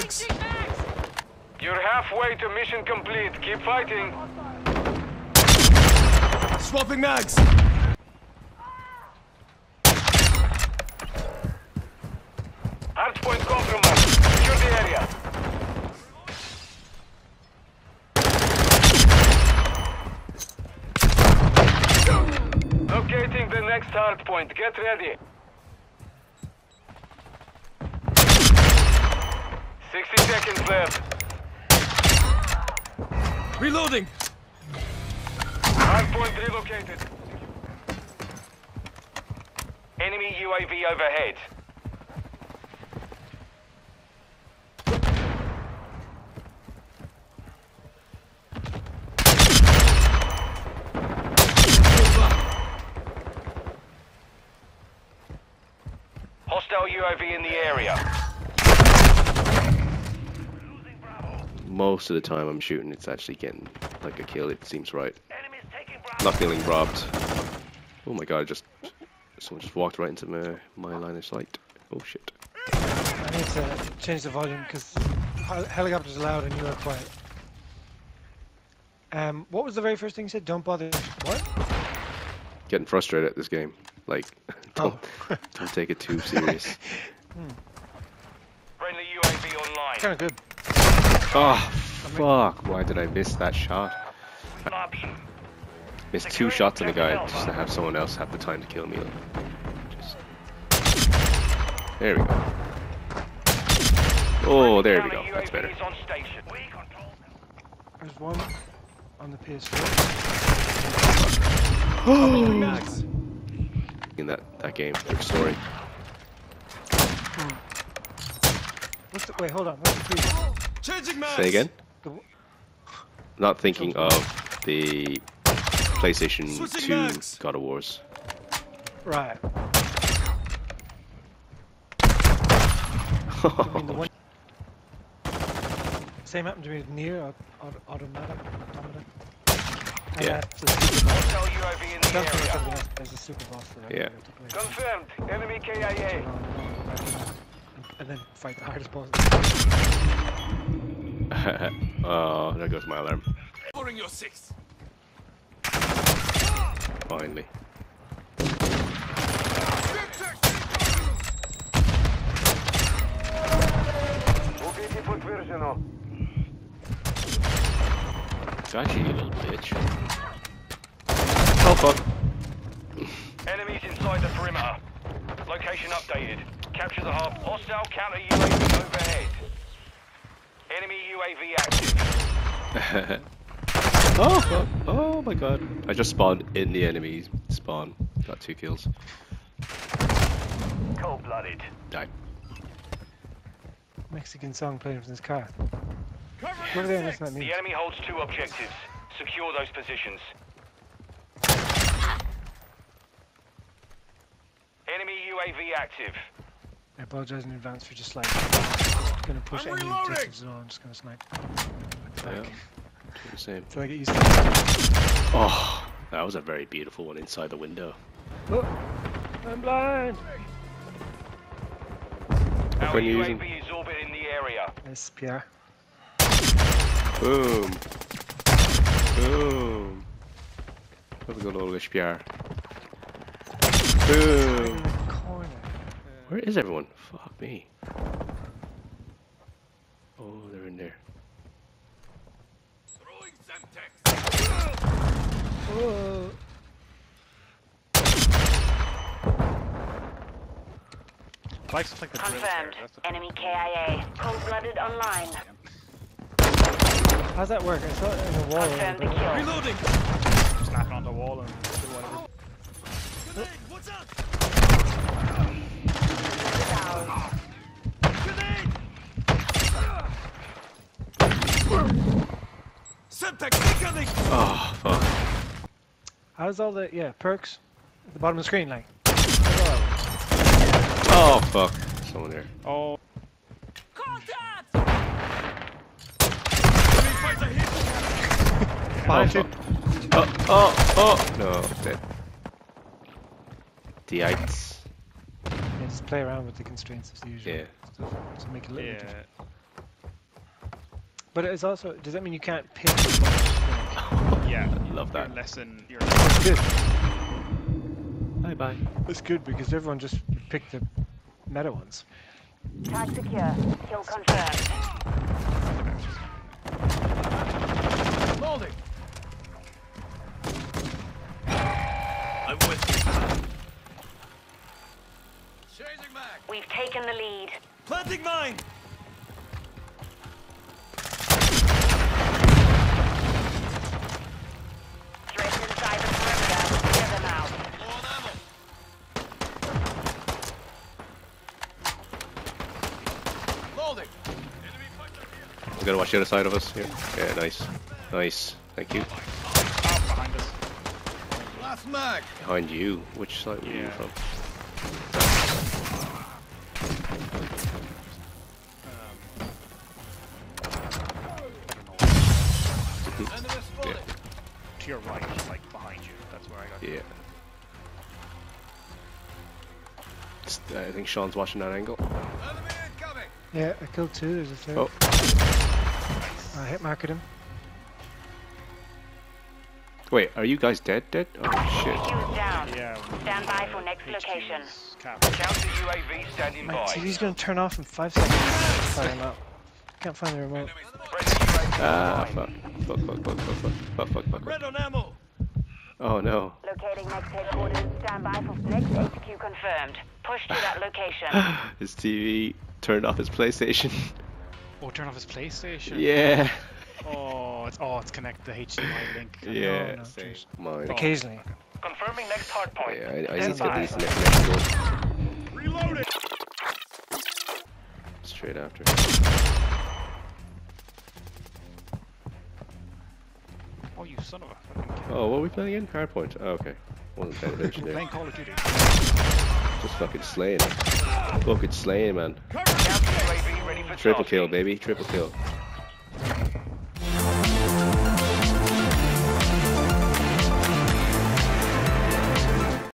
mags! You're halfway to mission complete. Keep fighting. Swapping mags! Hardpoint compromised. Secure the area. Locating the next hardpoint. Get ready. Seconds left. Reloading! Hardpoint relocated. Enemy UAV overhead. Hostile UAV in the area. Most of the time I'm shooting, it's actually getting like a kill. It seems right. Not feeling robbed. Oh my god! I just someone just walked right into my my line of sight. Oh shit! I need to change the volume because helicopters are loud and you are quiet. Um, what was the very first thing you said? Don't bother. What? Getting frustrated at this game. Like, don't Oh. don't take it too serious. Friendly UAV online. kind of good. Oh fuck! Why did I miss that shot? Option. Missed two shots on the guy just to have someone else have the time to kill me. Just... There we go. Oh, there we go. That's better. is on station. There's one on the PS4. Mags! In that that game, their story. What's the, wait, hold on. What's the? Changing mags! Say again. Not thinking of the PlayStation Switching 2 mags. God of Wars. right. I mean, the one. Same happened to me with Nier Aut- Aut- Automata. Automata. And Yeah. that's a super boss. Hostile UAV in the That's what area. something else. There's a super boss that Yeah. like to play. Confirmed. Enemy KIA And then fight the hardest boss. oh, there goes my alarm. Covering your six! Finally. Убейте подтверждено. Got you, you little bitch. Oh fuck. Enemies inside the perimeter. Location updated. Capture the hub. Hostile counter UAV overhead. Enemy UAV active. oh fuck. Oh my god. I just spawned in the enemy spawn. Got two kills. Cold-blooded. Died. Mexican song playing from this car. Covering Go over there and your listen to six! that The enemy holds two objectives. Secure those positions. Enemy UAV active. I apologize in advance for just like gonna push I'm any reloading! objectives at all. I'm just gonna snipe. Yeah. same. So I get used to it. Oh, that was a very beautiful one inside the window. Oh, I'm blind. Our When you're UAV using- is orbiting the area. SPR. Boom. Boom. Have a good old HPR. Boom. In the corner. Where is everyone? Fuck me. Oh, they're in there. Throwing Semtex! Oh. like something the. Confirmed. That's the Enemy KIA. Cold-blooded online. How's that work? I saw it in the wall. Confirm the kill. Reloading! snap on the wall and do whatever. Grenade! What's up? Grenade! Semtex incoming! Oh, fuck. How's all the yeah perks at the bottom of the screen like? Oh, fuck. Someone there. Oh, Contact! Enemy fighter hit! Behind oh, you. Oh, uh, oh, oh. No, dead. The ites. Yeah, just play around with the constraints as usual. Yeah. Stuff, just make it a little bit yeah. But it's also does that mean you can't pick? as much? Yeah. Love that. less than you're. It's good. Bye bye. It's good because everyone just picked the meta ones. Tag secure. Kill confirmed. We've taken the lead. Planting mine. Threats inside the perimeter. Clear them out. Low on ammo. Loading. Enemy fighter here. We gotta watch the other side of us here. Yeah, nice. Nice. Thank you. Behind us. Last mag. Behind you. Which side were you from? Your right, like behind you. That's where I got. Yeah. It's- uh, I think Sean's watching that angle. Yeah, I killed two. There's a third. Oh, I hit marked him. wait, are you guys dead? Dead? Oh shit. Down. Yeah. Stand by for next HQ's location. Counter UAV standing My by. TV's gonna turn off in five seconds. Fire him out. Can't find the remote. Friendly UAV Ah, fuck. Fuck, fuck, fuck, fuck, fuck, fuck, fuck, fuck. Red on ammo. Oh no. Locating next headquarters. Stand by for next HQ confirmed. Push to that location. His TV turned off his PlayStation. Oh, turn off his PlayStation. yeah. Oh, it's oh, it's connect the HDMI link. Yeah, no, same. Mine. Occasionally. Confirming next hard point. Yeah, I, I need to get Stand these by. next, next go. Reloading. Straight after. Oh, you son of a fucking kid. Oh, what are we playing again? Hardpoint. Oh, okay. Wasn't paying attention there. Playing Call of Duty. Just fucking slaying. Fucking slaying, man. Counter UAV ready for Triple kill, baby. Triple kill.